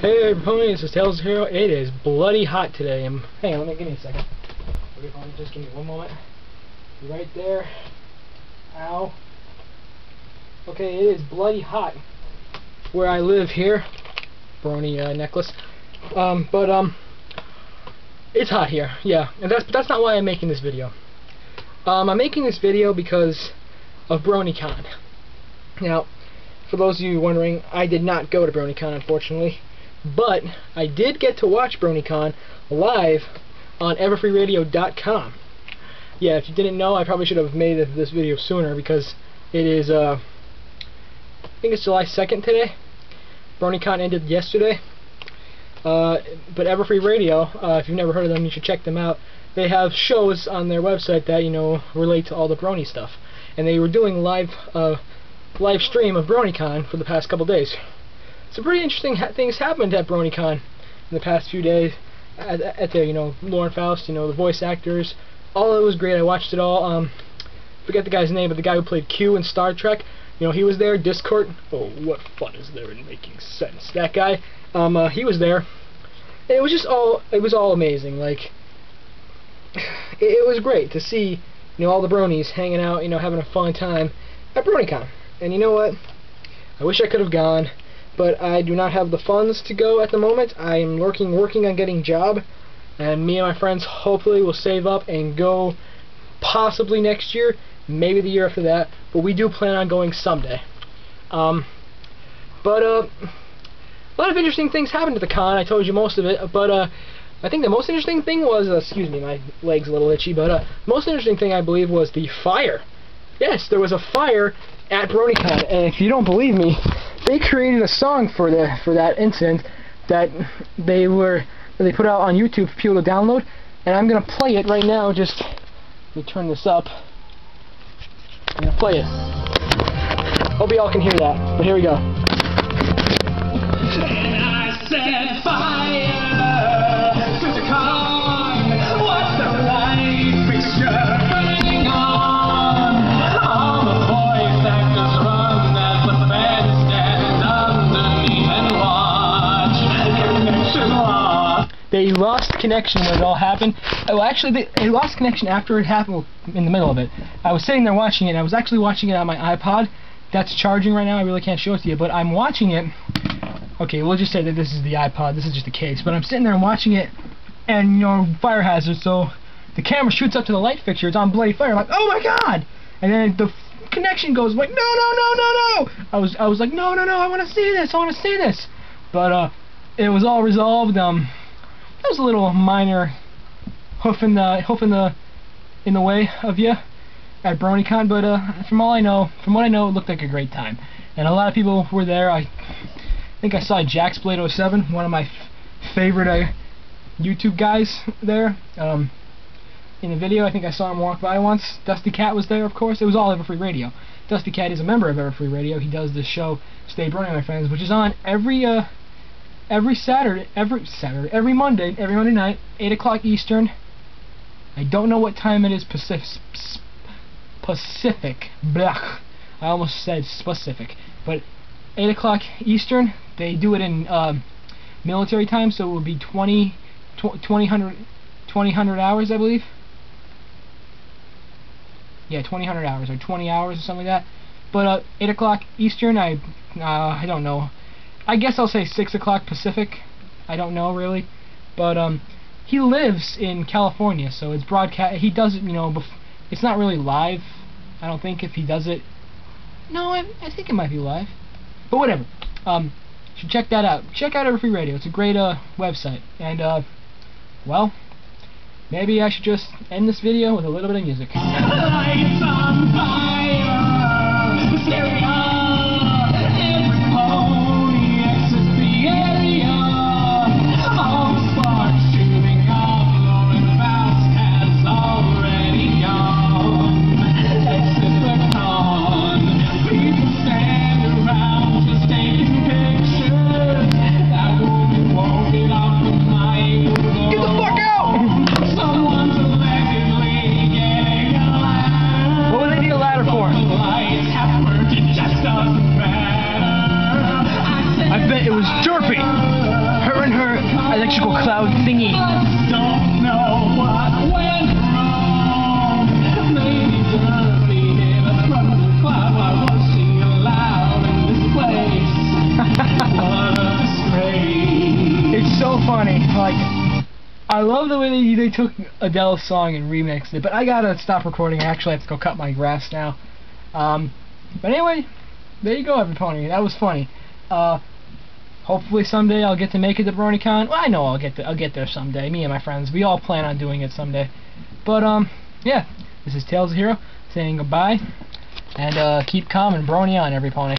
Hey everybody, this is Tails Hero. It is bloody hot today. And hang on, let me give me a second. Just give me one moment. Right there. Ow. Okay, it is bloody hot where I live here. Brony uh, necklace. Um, but um, it's hot here. Yeah, and that's that's not why I'm making this video. Um, I'm making this video because of BronyCon. Now, for those of you wondering, I did not go to BronyCon, unfortunately. But I did get to watch BronyCon live on everfreeradio.com. Yeah, if you didn't know, I probably should have made this video sooner because it is, uh, I think it's July 2nd today. BronyCon ended yesterday. Uh, but Everfree Radio, uh, if you've never heard of them, you should check them out. They have shows on their website that, you know, relate to all the Brony stuff. And they were doing live, uh, live stream of BronyCon for the past couple days some pretty interesting ha things happened at BronyCon in the past few days. At, at the, you know, Lauren Faust, you know, the voice actors, all of it was great. I watched it all. Um, forget the guy's name, but the guy who played Q in Star Trek, you know, he was there. Discord, oh, what fun is there in making sense? That guy, um, uh, he was there. It was just all, it was all amazing. Like, it, it was great to see, you know, all the bronies hanging out, you know, having a fun time at BronyCon. And you know what? I wish I could have gone but I do not have the funds to go at the moment. I am working working on getting a job, and me and my friends hopefully will save up and go possibly next year, maybe the year after that, but we do plan on going someday. Um, but uh, a lot of interesting things happened at the con. I told you most of it, but uh, I think the most interesting thing was, uh, excuse me, my leg's a little itchy, but uh, most interesting thing I believe was the fire. Yes, there was a fire at BronyCon, and if you don't believe me, they created a song for the for that incident that they were they put out on YouTube for people to download, and I'm gonna play it right now. Just let me turn this up. I'm gonna play it. Hope y'all can hear that, but here we go. They lost connection when it all happened. Oh, actually, they, they lost connection after it happened, in the middle of it. I was sitting there watching it, and I was actually watching it on my iPod. That's charging right now. I really can't show it to you, but I'm watching it. Okay, we'll just say that this is the iPod. This is just a case. But I'm sitting there and watching it, and, you know, fire hazard, so the camera shoots up to the light fixture. It's on bloody fire. I'm like, oh my god! And then the connection goes like, no, no, no, no, no! I was, I was like, no, no, no, I want to see this. I want to see this. But, uh, it was all resolved. Um, that was a little minor hoof in the hoof in the in the way of you at BronyCon, but uh, from all I know, from what I know, it looked like a great time, and a lot of people were there. I think I saw Jax Blade 07, one of my favorite uh, YouTube guys there. Um, in the video, I think I saw him walk by once. Dusty Cat was there, of course. It was all Everfree Radio. Dusty Cat is a member of Everfree Radio. He does this show, Stay Brony, my friends, which is on every uh, every Saturday, every Saturday, every Monday, every Monday night, 8 o'clock Eastern. I don't know what time it is Pacific. Pacific. Blah. I almost said specific. But 8 o'clock Eastern, they do it in um, military time, so it would be 20, 2000, 2000 hours, I believe. Yeah, 2000 hours, or 20 hours, or something like that. But uh, 8 o'clock Eastern, I, uh, I don't know. I guess I'll say 6 o'clock Pacific. I don't know really. But um, he lives in California, so it's broadcast. He does it, you know, it's not really live. I don't think if he does it. No, I, I think it might be live. But whatever. Um, should check that out. Check out Everfree Radio. It's a great uh, website. And, uh, well, maybe I should just end this video with a little bit of music. Electrical cloud thingy. Don't know what went wrong. Was. It's so funny. Like, I love the way they, they took Adele's song and remixed it, but I gotta stop recording. I actually have to go cut my grass now. Um, but anyway, there you go, everybody. That was funny. Uh, hopefully someday I'll get to make it to BronyCon. Well, I know I'll get to, I'll get there someday. Me and my friends, we all plan on doing it someday. But um, yeah, this is Tails the Hero saying goodbye, and uh, keep calm and brony on, every pony.